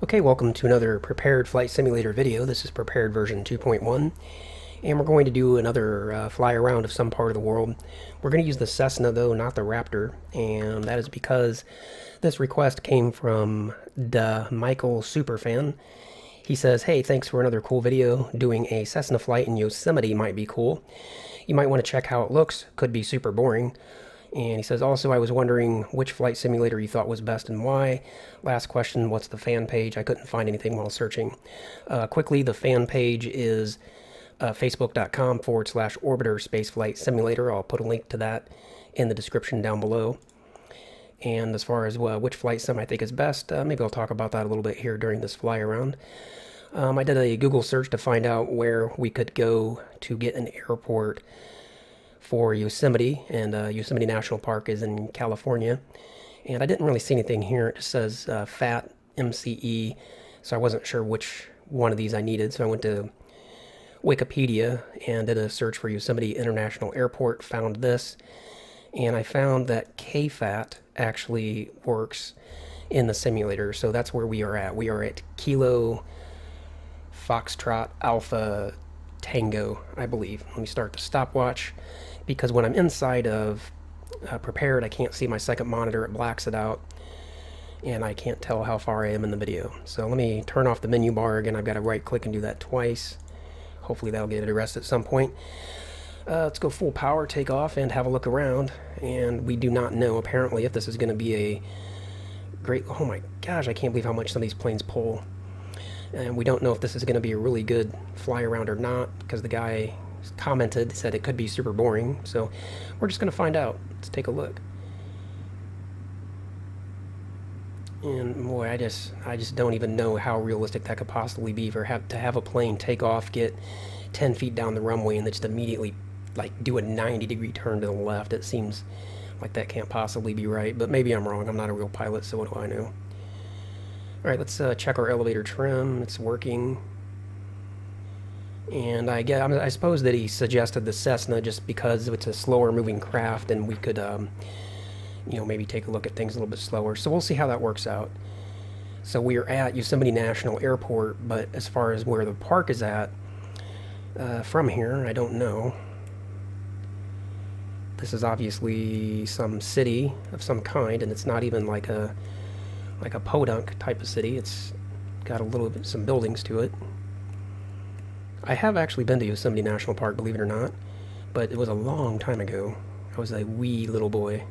Okay, welcome to another Prepar3D Flight Simulator video. This is Prepar3D version 2.1, and we're going to do another uh, fly around of some part of the world. We're going to use the Cessna, though, not the Raptor, and that is because this request came from the Michael Superfan. He says, hey, thanks for another cool video. Doing a Cessna flight in Yosemite might be cool. You might want to check how it looks. Could be super boring. And he says, also, I was wondering which flight simulator you thought was best and why. Last question, what's the fan page? I couldn't find anything while searching. Uh, quickly, the fan page is uh, facebook.com forward slash orbiter spaceflight simulator. I'll put a link to that in the description down below. And as far as uh, which flight sim I think is best, uh, maybe I'll talk about that a little bit here during this fly around. Um, I did a Google search to find out where we could go to get an airport for Yosemite, and uh, Yosemite National Park is in California. And I didn't really see anything here. It just says uh, FAT MCE, so I wasn't sure which one of these I needed. So I went to Wikipedia and did a search for Yosemite International Airport, found this, and I found that KFAT actually works in the simulator. So that's where we are at. We are at Kilo Foxtrot Alpha Tango, I believe. Let me start the stopwatch because when I'm inside of uh, Prepar3D, I can't see my second monitor. It blacks it out and I can't tell how far I am in the video. So let me turn off the menu bar again. I've got to right click and do that twice. Hopefully that'll get it arrest at some point. Uh, let's go full power, take off, and have a look around. And we do not know, apparently, if this is going to be a great... Oh my gosh, I can't believe how much some of these planes pull. And we don't know if this is going to be a really good fly around or not, because the guy commented, said it could be super boring. So we're just going to find out. Let's take a look. And boy, I just I just don't even know how realistic that could possibly be for have to have a plane take off, get 10 feet down the runway, and then just immediately like do a 90 degree turn to the left. It seems like that can't possibly be right, but maybe I'm wrong. I'm not a real pilot, so what do I know? All right, let's uh, check our elevator trim. It's working. And I get, I suppose that he suggested the Cessna just because it's a slower moving craft and we could, um, you know, maybe take a look at things a little bit slower. So we'll see how that works out. So we are at Yosemite National Airport, but as far as where the park is at, uh, from here, I don't know. This is obviously some city of some kind, and it's not even like a like a podunk type of city. It's got a little bit some buildings to it. I have actually been to Yosemite National Park, believe it or not, but it was a long time ago. I was a wee little boy.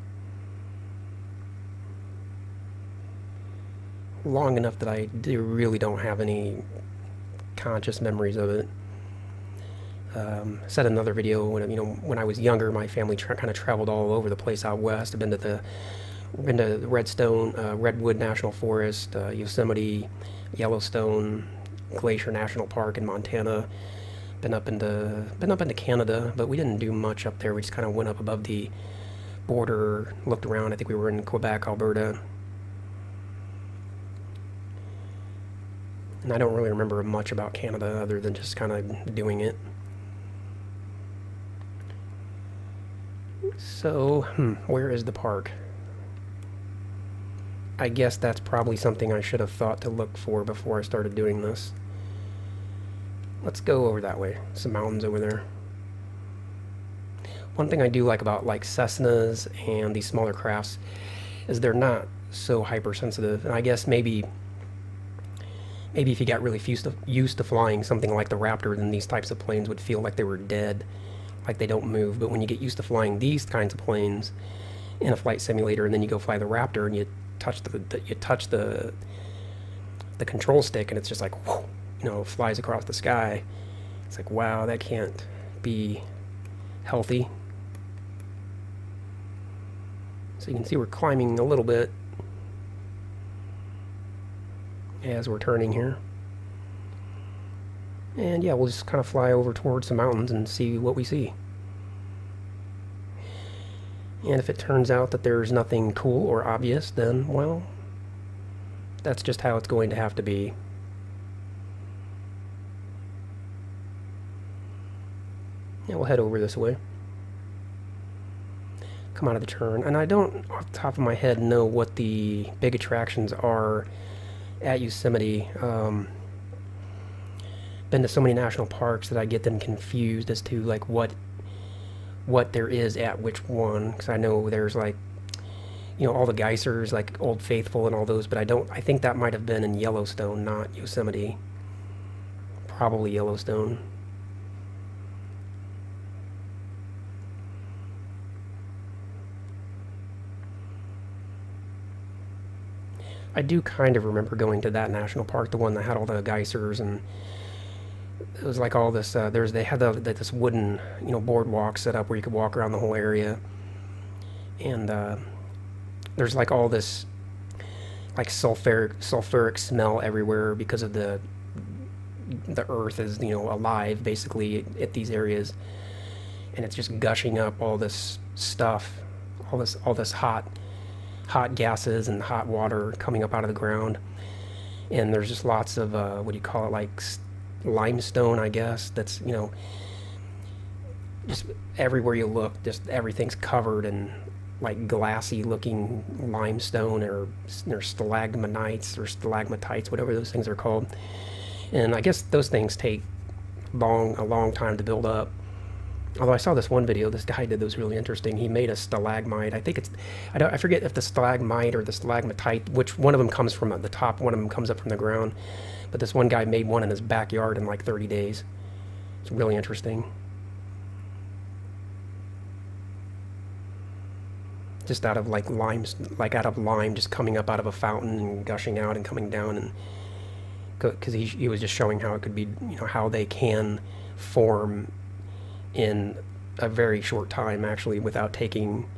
Long enough that I really don't have any conscious memories of it. Um, said another video when you know when I was younger, my family kind of traveled all over the place out west. I've been to the been to Redstone, uh, Redwood National Forest, uh, Yosemite, Yellowstone, Glacier National Park in Montana. Been up into been up into Canada, but we didn't do much up there. We just kind of went up above the border, looked around. I think we were in Quebec, Alberta. And I don't really remember much about Canada other than just kind of doing it. So, hmm, where is the park? I guess that's probably something I should have thought to look for before I started doing this. Let's go over that way. Some mountains over there. One thing I do like about like Cessnas and these smaller crafts is they're not so hypersensitive. And I guess maybe maybe if you got really used to, used to flying something like the Raptor, then these types of planes would feel like they were dead, like they don't move. But when you get used to flying these kinds of planes in a flight simulator, and then you go fly the Raptor and you touch the, the you touch the the control stick and it's just like whoo, you know flies across the sky. It's like wow that can't be healthy. So you can see we're climbing a little bit as we're turning here. And yeah we'll just kind of fly over towards the mountains and see what we see and if it turns out that there's nothing cool or obvious, then, well, that's just how it's going to have to be. Yeah, we'll head over this way. Come out of the turn. And I don't, off the top of my head, know what the big attractions are at Yosemite. Um, been to so many national parks that I get them confused as to like what what there is at which one because I know there's like you know all the geysers like Old Faithful and all those but I don't I think that might have been in Yellowstone not Yosemite. Probably Yellowstone. I do kind of remember going to that national park, the one that had all the geysers and it was like all this. Uh, there's they had the, the, this wooden you know boardwalk set up where you could walk around the whole area, and uh, there's like all this like sulfuric sulfuric smell everywhere because of the the earth is you know alive basically at these areas, and it's just gushing up all this stuff, all this all this hot hot gases and hot water coming up out of the ground. And there's just lots of, uh, what do you call it, like limestone, I guess, that's, you know, just everywhere you look, just everything's covered in like glassy looking limestone or, or stalagmites or stalagmatites, whatever those things are called. And I guess those things take long, a long time to build up. Although I saw this one video, this guy did that was really interesting. He made a stalagmite. I think it's, I don't, I forget if the stalagmite or the stalagmatite, which one of them comes from the top, one of them comes up from the ground. But this one guy made one in his backyard in like 30 days. It's really interesting. Just out of like limes, like out of lime, just coming up out of a fountain and gushing out and coming down, and because he he was just showing how it could be, you know, how they can form in a very short time, actually, without taking,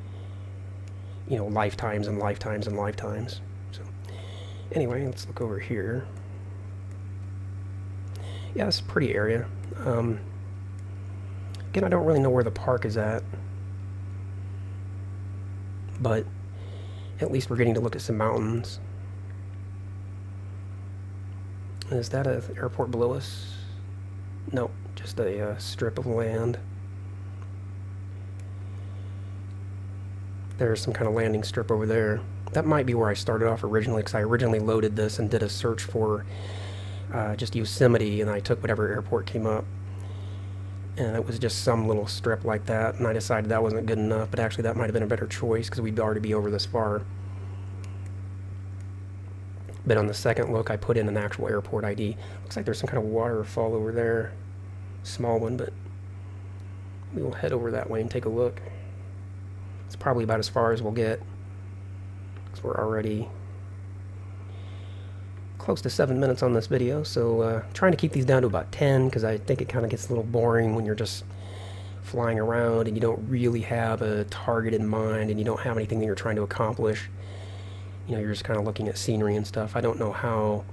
you know, lifetimes and lifetimes and lifetimes. So, anyway, let's look over here. Yeah, it's a pretty area. Um, again, I don't really know where the park is at, but at least we're getting to look at some mountains. Is that an airport below us? No, just a uh, strip of land. There's some kind of landing strip over there. That might be where I started off originally, because I originally loaded this and did a search for uh, just Yosemite, and I took whatever airport came up. And it was just some little strip like that, and I decided that wasn't good enough, but actually that might have been a better choice, because we'd already be over this far. But on the second look, I put in an actual airport ID. Looks like there's some kind of waterfall over there. Small one, but we will head over that way and take a look. It's probably about as far as we'll get, because we're already close to seven minutes on this video, so uh, trying to keep these down to about 10 because I think it kind of gets a little boring when you're just flying around and you don't really have a target in mind and you don't have anything that you're trying to accomplish. You know, you're just kind of looking at scenery and stuff. I don't know how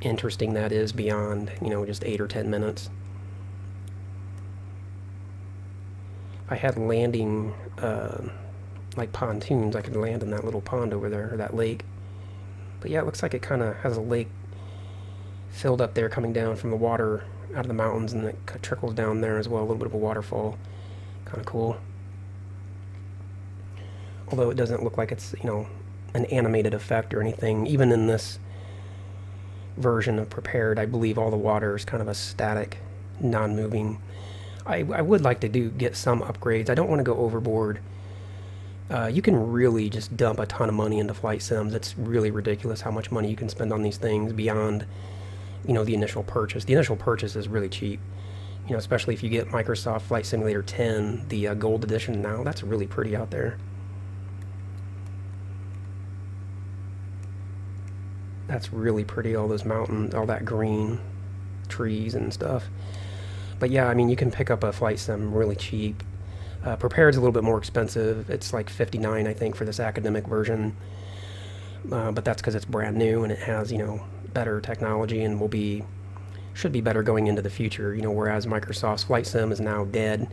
interesting that is beyond, you know, just 8 or 10 minutes. If I had landing, uh, like pontoons, I could land in that little pond over there, or that lake. But yeah, it looks like it kind of has a lake filled up there coming down from the water out of the mountains and it trickles down there as well, a little bit of a waterfall. Kind of cool. Although it doesn't look like it's, you know, an animated effect or anything. Even in this version of Prepar3D, I believe all the water is kind of a static, non-moving. I, I would like to do get some upgrades. I don't want to go overboard uh, you can really just dump a ton of money into flight sims. It's really ridiculous how much money you can spend on these things beyond, you know, the initial purchase. The initial purchase is really cheap. You know, especially if you get Microsoft Flight Simulator 10, the uh, gold edition now, that's really pretty out there. That's really pretty, all those mountains, all that green trees and stuff. But yeah, I mean, you can pick up a flight sim really cheap uh, Prepar3D is a little bit more expensive. It's like 59 I think, for this academic version. Uh, but that's because it's brand new and it has, you know, better technology and will be, should be better going into the future, you know, whereas Microsoft's Flight Sim is now dead.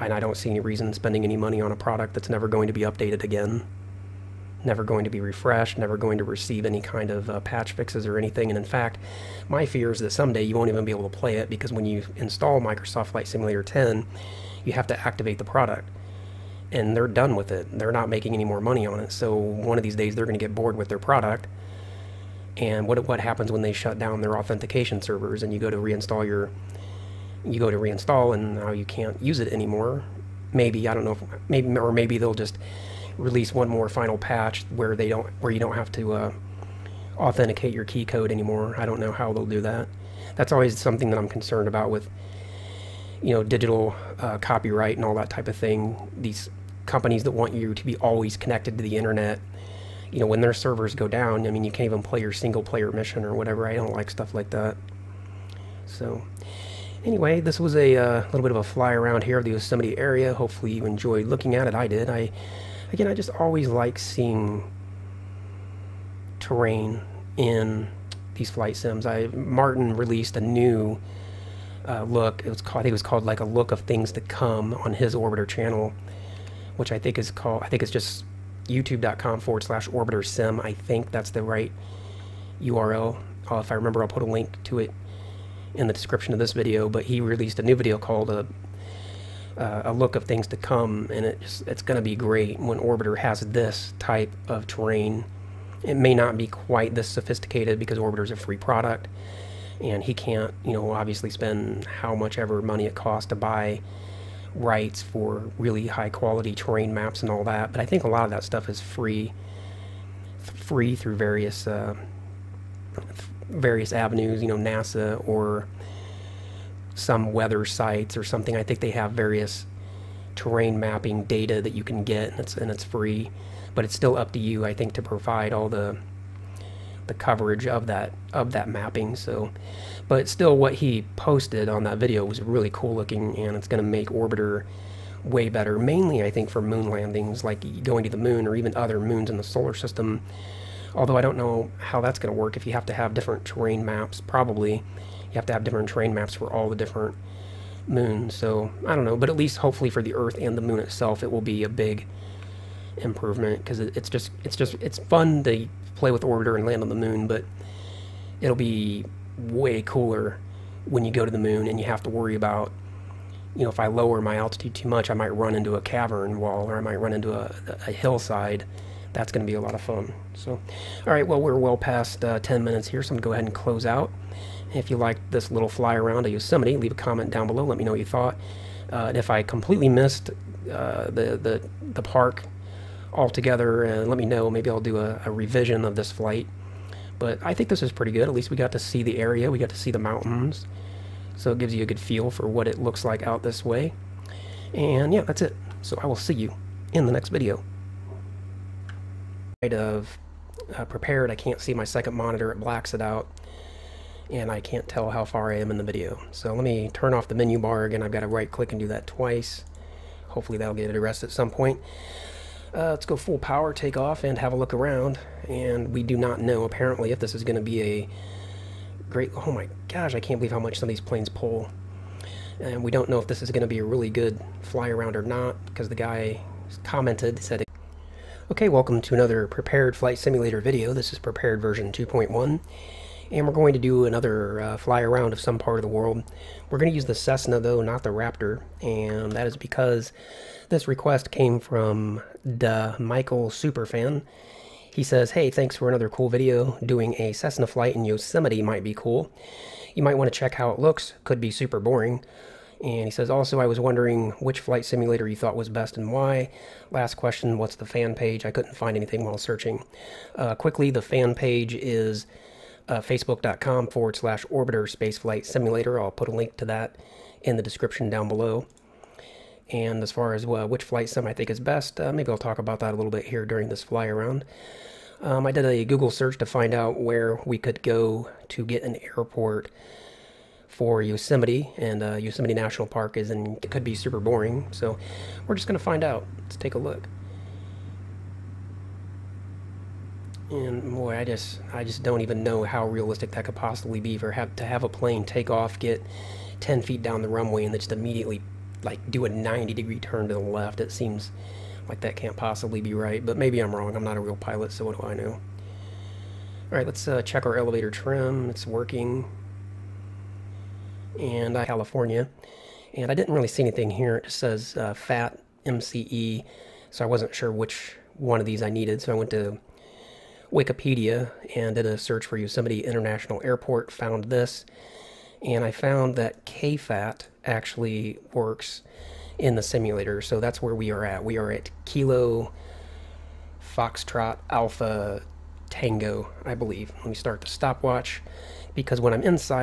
And I don't see any reason spending any money on a product that's never going to be updated again. Never going to be refreshed, never going to receive any kind of uh, patch fixes or anything. And in fact, my fear is that someday you won't even be able to play it because when you install Microsoft Flight Simulator 10, you have to activate the product. And they're done with it. They're not making any more money on it. So one of these days they're going to get bored with their product and what what happens when they shut down their authentication servers and you go to reinstall your you go to reinstall and now you can't use it anymore. Maybe I don't know if maybe or maybe they'll just release one more final patch where they don't where you don't have to uh, authenticate your key code anymore. I don't know how they'll do that. That's always something that I'm concerned about with you know digital uh, copyright and all that type of thing. These companies that want you to be always connected to the internet. You know, when their servers go down, I mean, you can't even play your single player mission or whatever. I don't like stuff like that. So, anyway, this was a uh, little bit of a fly around here of the Yosemite area. Hopefully, you enjoyed looking at it. I did. I, again, I just always like seeing terrain in these flight sims. I Martin released a new uh, look. It was called, I think it was called like a look of things to come on his Orbiter channel, which I think is called. I think it's just youtube.com forward slash Orbiter Sim. I think that's the right URL. Uh, if I remember, I'll put a link to it in the description of this video. But he released a new video called a uh, a look of things to come, and it just, it's going to be great when Orbiter has this type of terrain. It may not be quite this sophisticated because Orbiter is a free product, and he can't, you know, obviously spend how much ever money it costs to buy rights for really high quality terrain maps and all that. But I think a lot of that stuff is free, free through various uh, various avenues. You know, NASA or some weather sites or something. I think they have various terrain mapping data that you can get, and it's and it's free, but it's still up to you, I think, to provide all the the coverage of that of that mapping. So, but still, what he posted on that video was really cool looking, and it's going to make Orbiter way better. Mainly, I think, for moon landings, like going to the moon or even other moons in the solar system. Although I don't know how that's going to work if you have to have different terrain maps. Probably you have to have different terrain maps for all the different moons. So I don't know, but at least hopefully for the Earth and the moon itself, it will be a big improvement because it's just it's just it's fun to play with orbiter and land on the moon, but it'll be way cooler when you go to the moon and you have to worry about, you know, if I lower my altitude too much, I might run into a cavern wall or I might run into a, a hillside. That's going to be a lot of fun. So, all right, well, we're well past uh, 10 minutes here, so I'm going to go ahead and close out. If you liked this little fly around of Yosemite, leave a comment down below. Let me know what you thought. Uh, if I completely missed uh, the, the, the park altogether and let me know. Maybe I'll do a, a, revision of this flight. But I think this is pretty good. At least we got to see the area. We got to see the mountains. So it gives you a good feel for what it looks like out this way. And yeah, that's it. So I will see you in the next video. Of uh, Prepar3D, I can't see my second monitor. It blacks it out. And I can't tell how far I am in the video. So let me turn off the menu bar again. I've got to right click and do that twice. Hopefully that'll get it addressed at some point. Uh, let's go full power, take off, and have a look around. And we do not know, apparently, if this is going to be a great... Oh my gosh, I can't believe how much some of these planes pull. And we don't know if this is going to be a really good fly around or not, because the guy commented, said... Okay, welcome to another Prepar3D Flight Simulator video. This is Prepar3D version 2.1 and we're going to do another uh, fly around of some part of the world. We're going to use the Cessna though, not the Raptor, and that is because this request came from the Michael Superfan. He says, hey, thanks for another cool video. Doing a Cessna flight in Yosemite might be cool. You might want to check how it looks. Could be super boring. And he says, also, I was wondering which flight simulator you thought was best and why. Last question, what's the fan page? I couldn't find anything while searching. Uh, quickly, the fan page is uh, facebook.com forward slash orbiter spaceflight simulator. I'll put a link to that in the description down below. And as far as uh, which flight sim I think is best, uh, maybe I'll talk about that a little bit here during this fly around. Um, I did a Google search to find out where we could go to get an airport for Yosemite, and uh, Yosemite National Park is and could be super boring, so we're just going to find out. Let's take a look. And boy, I just I just don't even know how realistic that could possibly be for have to have a plane take off, get 10 feet down the runway, and then just immediately like do a 90 degree turn to the left. It seems like that can't possibly be right, but maybe I'm wrong. I'm not a real pilot, so what do I know? All right, let's uh, check our elevator trim. It's working. And California, and I didn't really see anything here. It just says uh, FAT MCE, so I wasn't sure which one of these I needed. So I went to Wikipedia and did a search for Yosemite International Airport, found this, and I found that KFAT actually works in the simulator. So that's where we are at. We are at Kilo Foxtrot Alpha Tango, I believe. Let me start the stopwatch because when I'm inside,